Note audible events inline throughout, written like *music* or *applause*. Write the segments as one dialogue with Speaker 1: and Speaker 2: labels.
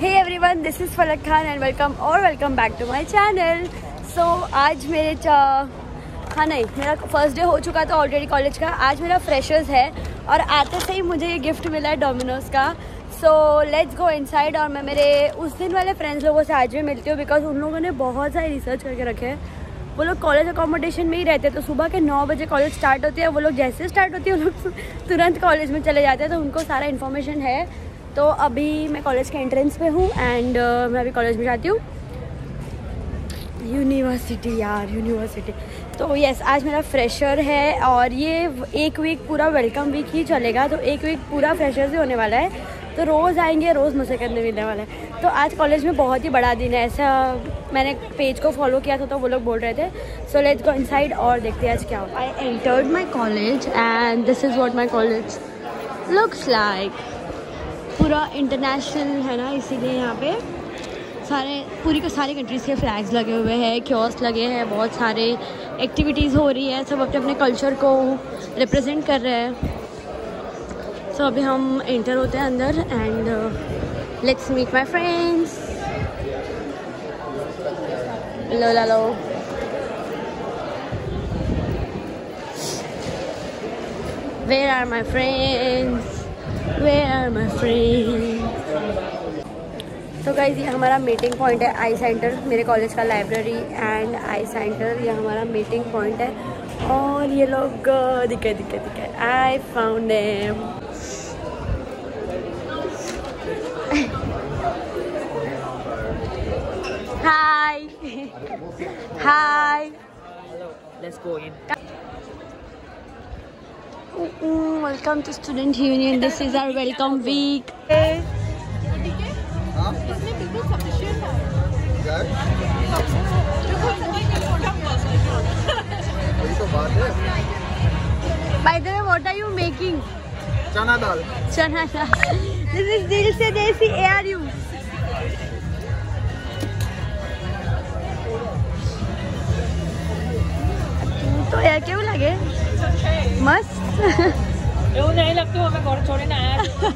Speaker 1: Hey everyone this is Falak Khan and welcome और welcome back to my channel so आज मेरे हाँ नहीं, मेरा फ़र्स्ट डे हो चुका था ऑलरेडी कॉलेज का। आज मेरा फ्रेशर्स है और आते से ही मुझे ये गिफ्ट मिला है डोमिनोज का। सो लेट्स गो इनसाइड और मैं मेरे, उस दिन वाले फ्रेंड्स लोगों से आज भी मिलती हूँ बिकॉज़ उन लोगों ने बहुत सारी रिसर्च करके रखे हैं। वो लोग कॉलेज अकोमोडेशन में ही रहते हैं तो सुबह के नौ बजे कॉलेज स्टार्ट होती है। वो लोग जैसे स्टार्ट होती है, वो लोग तुरंत कॉलेज में चले जाते हैं तो उनको सारा इन्फॉर्मेशन है। तो अभी मैं कॉलेज के एंट्रेंस पे हूँ एंड uh, मैं अभी कॉलेज में जाती हूँ। यूनिवर्सिटी यार यूनिवर्सिटी तो यस आज मेरा फ्रेशर है और ये एक वीक पूरा वेलकम वीक ही चलेगा तो एक वीक पूरा फ्रेशर से होने वाला है। तो रोज़ आएँगे रोज़ मज़े करने मिलने वाला है। तो आज कॉलेज में बहुत ही बड़ा दिन है ऐसा मैंने पेज को फॉलो किया था तो वो लोग बोल रहे थे। सो लेट्स गो इनसाइड और देखते हैं आज क्या होगा I entered my college and this is what my college looks like पूरा इंटरनेशनल है ना, इसीलिए यहाँ पे सारे, पूरी को सारी कंट्रीज़ के फ्लैग्स लगे हुए हैं क्योस लगे हैं, बहुत सारे एक्टिविटीज़ हो रही है, सब अपने अपने कल्चर को रिप्रेजेंट कर रहे हैं। सो अभी हम एंटर होते हैं अंदर and let's meet my friends लो ला लो Where are my friends? Where are my friends? तो गाइज़ ये हमारा मीटिंग पॉइंट है आई सेंटर मेरे कॉलेज का लाइब्रेरी एंड आई सेंटर ये हमारा मीटिंग पॉइंट है। और ये लोग दिखे दिखे दिखे। I found them hi hi
Speaker 2: Let's go in.
Speaker 1: Welcome to Student Union. This is our welcome week. By the way, what are you making?
Speaker 3: चना दाल
Speaker 1: Chana dal. This is Dil Se Desi ARU. तो यार क्यों लगे મસ્ત
Speaker 2: એવું નહીં લાગતું અમે ઘર છોડીને
Speaker 1: આવ્યા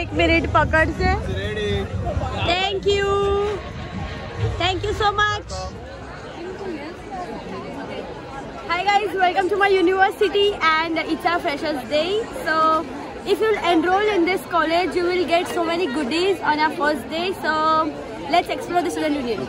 Speaker 1: એક મિનિટ પકડશે Hi guys, welcome to my university and it's our freshers day. So if you enroll in this college, you will get so many goodies on our first day. So let's explore the student union.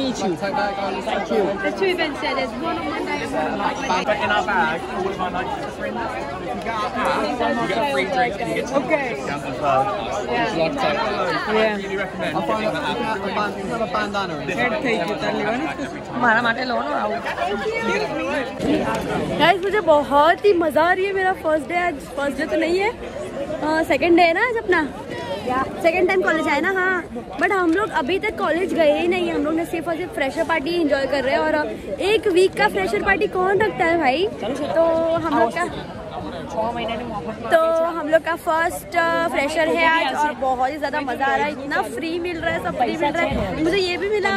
Speaker 2: meet you. Thank you.
Speaker 1: There's two events there. There's one on Monday and one on Monday.
Speaker 4: But in our bag, all of our nights are free. If you get our pass, you get a free drink and you get two
Speaker 2: okay.
Speaker 4: discounts as well. Yeah. It's yeah. I really recommend
Speaker 3: I
Speaker 4: found
Speaker 3: a, a, a bandana.
Speaker 2: हमारा माटे लो ना
Speaker 1: guys मुझे बहुत ही मज़ा आ रही है मेरा first day आज फ़र्स्ट डे तो नहीं है सेकंड डे है ना आज अपना सेकेंड टाइम कॉलेज आए ना हाँ। बट हम लोग अभी तक कॉलेज गए ही नहीं हम लोग ने सिर्फ़ और सिर्फ़ फ्रेशर पार्टी इंजॉय कर रहे हैं और एक वीक का फ्रेशर पार्टी कौन रखता है भाई? तो हम लोग का तो हम लोग का फ़र्स्ट फ्रेशर uh, है आज और बहुत ही ज़्यादा मज़ा आ रहा है। इतना फ्री मिल रहा है सब फ्री मिल रहा है। मुझे ये भी मिला।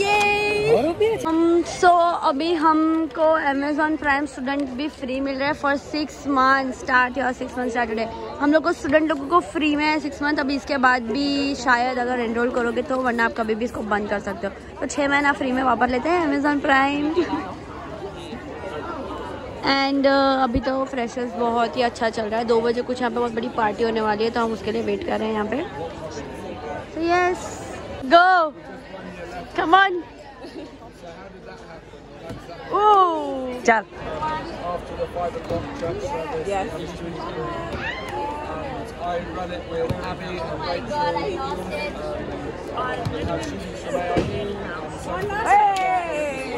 Speaker 1: ये हम सो अभी हमको अमेजोन प्राइम स्टूडेंट भी फ्री मिल रहा है फॉर सिक्स मंथ स्टार्ट या सिक्स मंथ सैटरडे हम लोग को स्टूडेंट लोगों को फ्री में है सिक्स मंथ अभी इसके बाद भी शायद अगर एनरोल करोगे तो वरना आप कभी भी इसको बंद कर सकते हो। तो छः महीना फ्री में वापस लेते हैं अमेजोन प्राइम एंड uh, अभी तो फ्रेशर्स बहुत ही अच्छा चल रहा है। दो बजे कुछ यहाँ पे बहुत बड़ी पार्टी होने वाली है तो हम उसके लिए वेट कर रहे हैं यहाँ पे। Yes go
Speaker 2: Oh!
Speaker 3: After the 5 o'clock church service,
Speaker 2: yes.
Speaker 3: Um, I run it with Abby and oh God, I lost it. Um, I Hey!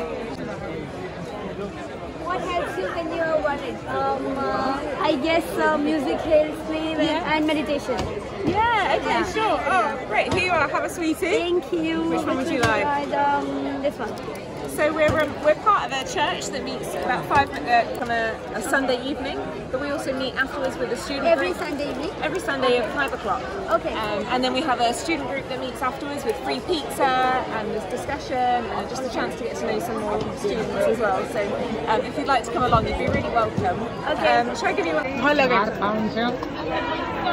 Speaker 1: What helps you when you are worried? Um, uh, I guess uh, music helps me yeah. and meditation.
Speaker 5: Yeah, okay,
Speaker 1: Yeah.
Speaker 5: sure. Oh, great. Here you are. Have a sweetie.
Speaker 1: Thank you.
Speaker 5: Which one would you like?
Speaker 1: Tried, um, this one.
Speaker 5: So we're um, we're part of a church that meets about five uh, on a, a Sunday evening, but we also meet afterwards with a student
Speaker 1: Every
Speaker 5: group.
Speaker 1: Sunday evening?
Speaker 5: Every Sunday at five o'clock.
Speaker 1: Okay.
Speaker 5: Um, and then we have a student group that meets afterwards with free pizza and there's discussion and just a chance to get to know some more students as well. So um, if you'd like to come along, you'd be really welcome.
Speaker 1: Okay.
Speaker 5: Um, shall I give you a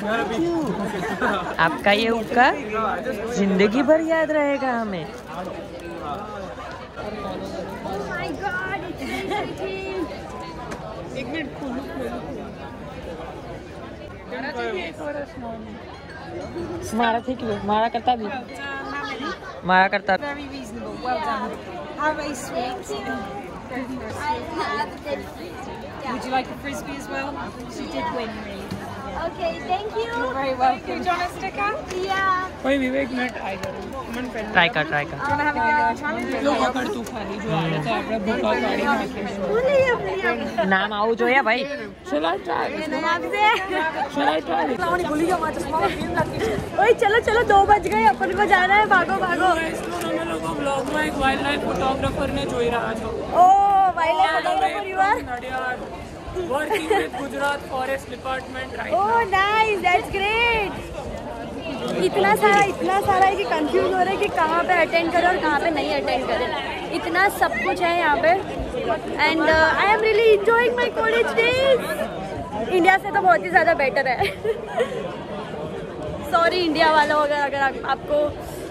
Speaker 2: आपका ये उक्का ज़िंदगी भर याद रहेगा हमें
Speaker 5: मारा ठीक है मारा करता
Speaker 1: भी मारा करता
Speaker 5: Would you like a frisbee as well? She did win, really.
Speaker 1: Okay, thank you.
Speaker 5: You're very welcome. Do you want a sticker?
Speaker 1: Yeah.
Speaker 2: Wait, Vivek, मैं try करूँ. मन पहले. Try कर, try कर.
Speaker 5: Do you want to have a go? challenge?
Speaker 1: लोग अगर
Speaker 2: तू खाली जो आ रहा था अपना बुका गाड़ी में निकले.
Speaker 1: बोले ये अपने नाम आओ
Speaker 2: जो है भाई.
Speaker 6: Shall I try?
Speaker 1: आपसे.
Speaker 6: Shall I try? लावणी
Speaker 2: भूली गया मात्र तो
Speaker 1: स्मार्ट गेम लगी. ओए चलो चलो दो बज गए अपन को जाना है भागो भागो.
Speaker 6: तो हमें लोगों ब्लॉग
Speaker 1: में एक वाइल्ड लाइफ फोटोग्राफर ने जोई
Speaker 6: रहा था. ओ wildlife photographer you
Speaker 1: are. working with Gujarat Forest Department right oh, now. Oh nice, that's great. इतना सारा इतना सारा है कि कंफ्यूज हो रहा है कि कहाँ पे अटेंड करें और कहाँ पे नहीं अटेंड करें। इतना सब कुछ है यहाँ पे। And I am really enjoying my college days India से तो बहुत ही ज़्यादा बेटर है। *laughs* सॉरी इंडिया वालों अगर अगर आप, आपको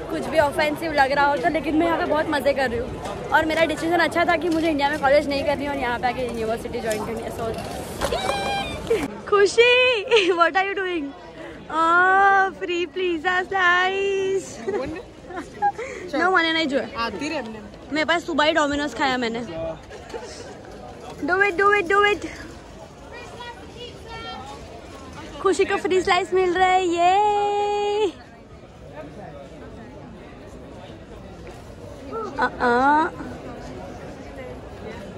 Speaker 1: कुछ भी ऑफेंसिव लग रहा हो तो लेकिन मैं यहाँ पे बहुत मज़े कर रही हूँ। और मेरा डिसीज़न अच्छा था कि मुझे इंडिया में कॉलेज नहीं करनी और यहाँ पे आके यूनिवर्सिटी ज्वाइन करनी है। So Khushi! What are you doing free pizza slice no मैंने नहीं जो मेरे पास सुबह ही डोमिनोज खाया मैंने। Do it do it do it Khushi को फ्री स्लाइस मिल रहा है ये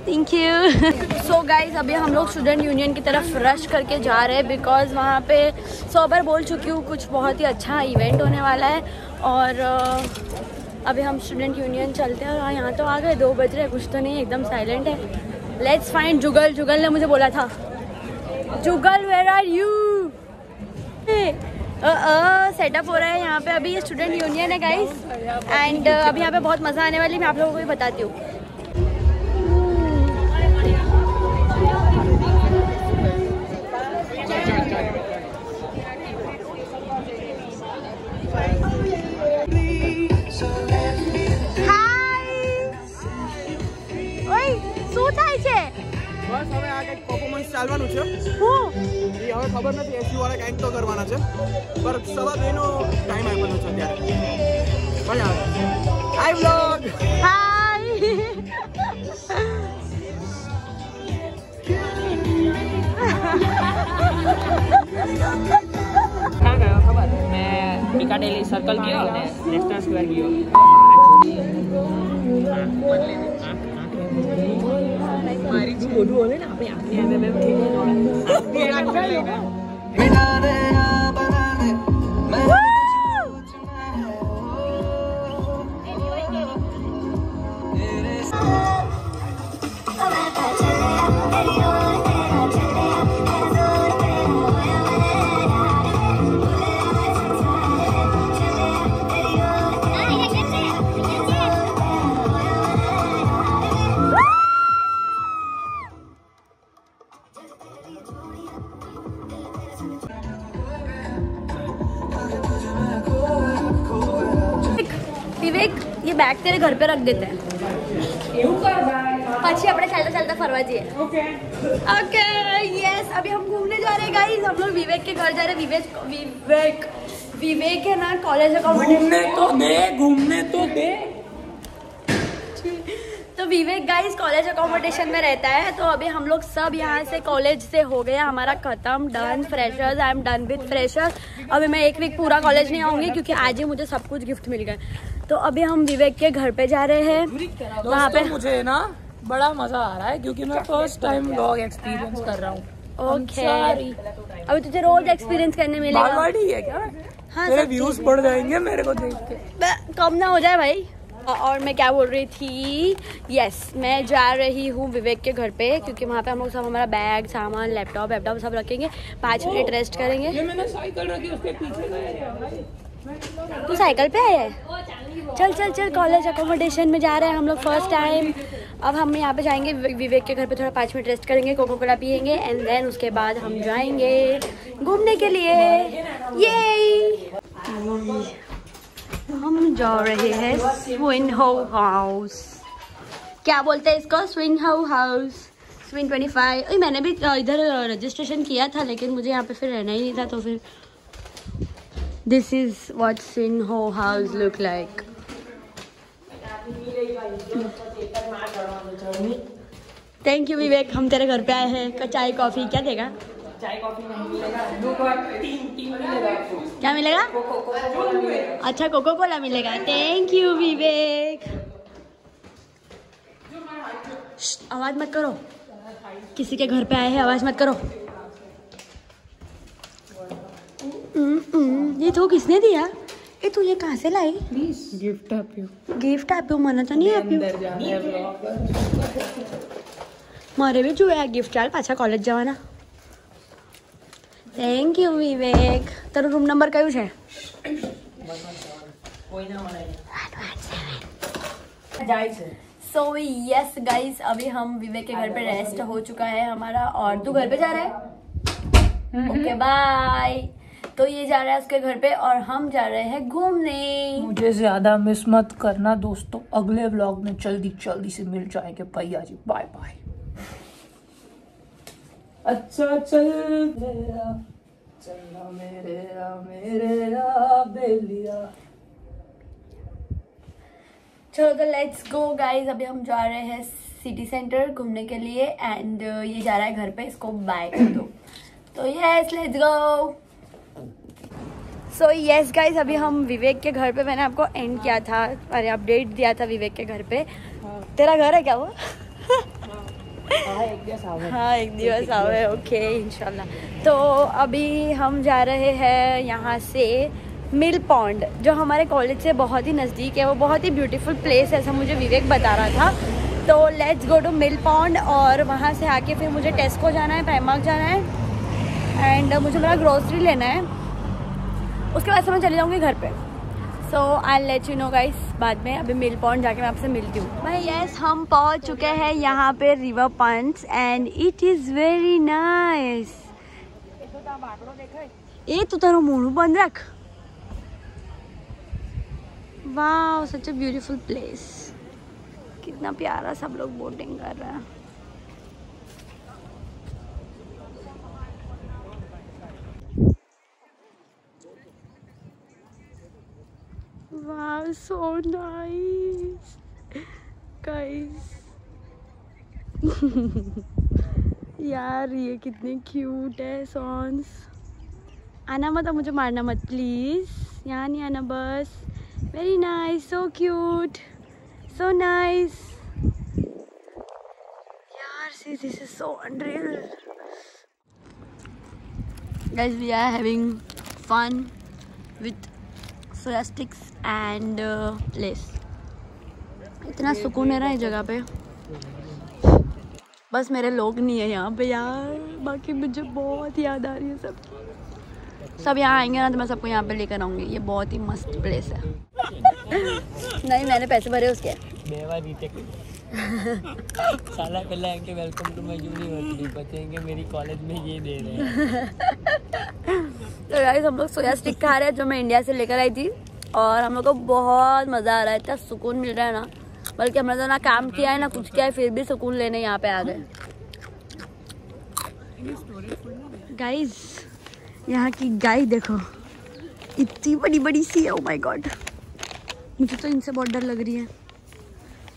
Speaker 1: थैंक यू सो गाइज़ अभी हम लोग स्टूडेंट यूनियन की तरफ़ रश करके जा रहे हैं बिकॉज़ वहाँ पे सौ बार बोल चुकी हूँ, कुछ बहुत ही अच्छा इवेंट होने वाला है और अभी हम स्टूडेंट यूनियन चलते हैं और हाँ यहाँ तो आ गए, दो बज रहे कुछ तो नहीं, एकदम साइलेंट है। लेट्स फाइंड जुगल जुगल ने मुझे बोला था, Jugal where are you setup हो रहा है यहाँ पे। अभी स्टूडेंट यूनियन है गाइस एंड अभी यहाँ पे बहुत मज़ा आने वाली मैं आप लोगों को भी बताती हूँ।
Speaker 3: પરફોર્મન્સ ચાલવાનું છે.
Speaker 1: હું?
Speaker 3: એ હવે ખબર નથી એસી વાળા કાંઈક તો કરવાના છે. પર સવા બેનો ટાઈમ આપેલો છે અત્યારે. મજા આવે. હાય બ્લોગ
Speaker 1: હાય
Speaker 2: મેં પિકાડેલી સર્કલ ગયો અને નેશનલ સ્ક્વેર ગયો හරි බොඩු ඕනේ අපේ අපි හැම වෙලාවෙම කියනවා. એમ થઈ
Speaker 1: વિવેક ये बैग तेरे घर पे रख देते हैं પછી આપણે ચાલતા ચાલતા ફરવા જઈએ ઓકે ઓકે यस अभी हम घूमने जा रहे हैं गाइस हम लोग विवेक के घर जा रहे हैं विवेक विवेक विवेक है ना कॉलेज अकोमोडेशन
Speaker 6: ઘૂમને તો દે ઘૂમને તો દે
Speaker 1: तो विवेक गाइस कॉलेज अकोमोडेशन में रहता है तो अभी हम लोग सब यहाँ से कॉलेज से हो गया हमारा खत्म done freshers I am done with freshers अभी मैं एक वीक पूरा कॉलेज नहीं आऊंगी क्योंकि आज ही मुझे सब कुछ गिफ्ट मिल गए तो अभी हम विवेक के घर पे जा रहे हैं। वहाँ पे
Speaker 6: मुझे ना बड़ा मज़ा आ रहा है क्योंकि मैं फ़र्स्ट टाइम व्लॉग एक्सपीरियंस कर रहा हूँ।
Speaker 1: ओके अभी तुझे रोज एक्सपीरियंस करने मिलेगा।
Speaker 6: है क्या?
Speaker 1: हाँ
Speaker 6: तेरे व्यूज़ बढ़ जाएँगे मेरे को देख के।
Speaker 1: कम ना हो जाए भाई। और मैं क्या बोल रही थी? यस मैं जा रही हूँ विवेक के घर पे क्योंकि वहाँ पे हम लोग सब हमारा बैग सामान लैपटॉप वैपटॉप सब रखेंगे। पाँच मिनट रेस्ट करेंगे।
Speaker 6: ये मैंने साइकिल रखी उसके पीछे
Speaker 1: तू साइकिल पे आया है? चल चल चल कॉलेज अकोमोडेशन में जा रहे हैं हम लोग फ़र्स्ट टाइम अब हम यहाँ पे जाएँगे विवेक के घर पे थोड़ा पाँच मिनट रेस्ट करेंगे कोको कोला पियेंगे एंड देन उसके बाद हम जाएँगे घूमने के लिए। ये हम जा रहे हैं स्विन हो हाउस क्या बोलते हैं इसको? स्विन हो हाउस स्विन ट्वेंटी फाइव मैंने भी इधर रजिस्ट्रेशन किया था, लेकिन मुझे यहाँ पे फिर रहना ही नहीं था तो फिर इज़ वॉट स्विन हो house look like thank you Vivek हम तेरे घर पे आए हैं। चाय कॉफ़ी क्या देगा? चाय कॉफ़ी मिलेगा। क्या मिलेगा? अच्छा कोको कोला मिलेगा। थैंक यू विवेक आवाज़ मत करो। किसी के घर पे आए हैं आवाज़ मत करो। ये तो किसने दिया ये तू ये कहाँ से लाई
Speaker 6: गिफ्ट आप्यो
Speaker 1: गिफ्ट आप्यो મને તો નહીં આપ્યું
Speaker 6: अंदर जाना है ब्लॉग
Speaker 1: મારે બી જોઈએ આ ગિફ્ટ ચાલ પાછા કોલેજ જવાના થેન્ક યુ વિવેક તારો રૂમ નંબર કયું છે सो यस गाइस अभी हम विवेक के घर पे रेस्ट हो चुका है हमारा और तू घर पे जा रहा है ओके बाय तो ये जा रहा है उसके घर पे और हम जा रहे हैं घूमने।
Speaker 6: मुझे ज़्यादा मिस मत करना दोस्तों। अगले ब्लॉग में जल्दी जल्दी से मिल जाएँगे भैया जी। बाय बाय अच्छा चल। मेरा चलना मेरे मेरे बेलिया।
Speaker 1: चलो तो लेट्स गो गाइस अभी हम जा रहे हैं सिटी सेंटर घूमने के लिए एंड ये जा रहा है घर पे इसको बाय कर दो। तो yes let's go so yes guys अभी हम विवेक के घर पे मैंने आपको एंड किया था अरे अपडेट दिया था विवेक के घर पे। तेरा घर है क्या वो? हाँ एक दिवस आवे। ओके इंशाल्लाह तो अभी हम जा रहे हैं यहाँ से मिल पॉन्ड जो हमारे कॉलेज से बहुत ही नज़दीक है। वो बहुत ही ब्यूटीफुल प्लेस है ऐसा मुझे विवेक बता रहा था। तो let's go to mill pond और वहाँ से आके फिर मुझे टेस्को जाना है प्राइमार्क जाना है। एंड मुझे मेरा ग्रोसरी लेना है। उसके बाद से मैं चली जाऊँगी घर पे so I let you know guys बाद में अभी मिल पॉइंट जाके मैं आपसे मिलती हूँ भाई यस हम पहुँच चुके हैं यहाँ पे river punch and it is very nice એ તું તારું મોઢું બંધ રાખ वाह सच अ ब्यूटीफुल प्लेस कितना प्यारा सब लोग बोटिंग कर रहे हैं Wow, so nice. Guys. *laughs* यार ये कितने क्यूट है सॉन्ग्स आना मत अब मुझे मारना मत प्लीज़ यहाँ नहीं आना बस. Very nice so cute so nice यार see this is so unreal guys we are having fun with soya sticks and Lay's. इतना सुकून है ना इस जगह पे। बस मेरे लोग नहीं है यहाँ पे यार। बाकी मुझे बहुत याद आ रही है सब। सब यहाँ आएँगे ना तो मैं सबको यहाँ पे लेकर आऊँगी। ये बहुत ही मस्त प्लेस है। नहीं, मैंने पैसे भरे उसके।
Speaker 2: साला पहले आके वेलकम टू माय यूनिवर्सिटी बचेंगे मेरी कॉलेज में ये दे रहे हैं।
Speaker 1: तो गाइस हम लोग सोया स्टिक खा रहे हैं, जो मैं इंडिया से लेकर आई थी, और हम लोग को बहुत मज़ा आ रहा है, इतना सुकून मिल रहा है ना। बल्कि हमने तो ना काम किया है, ना कुछ किया है, फिर भी सुकून लेने यहाँ पे आ गए। गाइस यहाँ की गाय देखो, इतनी बड़ी बड़ी सी है ओ माय गॉड मुझे तो इनसे बहुत डर लग रही है।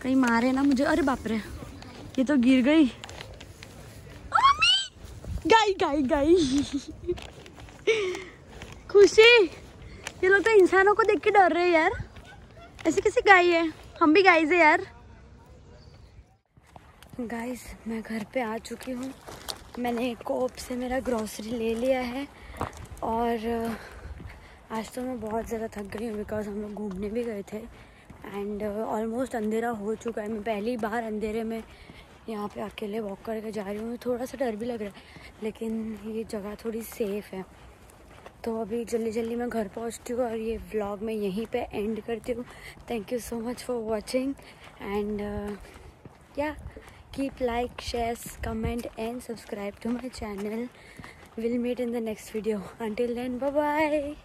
Speaker 1: कहीं मारे ना मुझे। अरे बाप रे, ये तो गिर गई। गाय गाय गाय खुशी, ये लोग तो इंसानों को देख के डर रहे हैं यार। ऐसी कैसी गाय है? हम भी गाय से यार। गाइस मैं घर पे आ चुकी हूँ। मैंने कोप से मेरा ग्रॉसरी ले लिया है। और आज तो मैं बहुत ज़्यादा थक गई हूँ बिकॉज़ हम लोग घूमने भी गए थे। एंड ऑलमोस्ट अंधेरा हो चुका है। मैं पहली बार अंधेरे में यहाँ पे अकेले वॉक करके जा रही हूँ। थोड़ा सा डर भी लग रहा है, लेकिन ये जगह थोड़ी सेफ़ है। तो अभी जल्दी जल्दी मैं घर पहुँचती हूँ और ये व्लॉग मैं यहीं पे एंड करती हूँ। Thank you so much for watching and या keep like share comment and subscribe to my channel will meet in the next video then bye bye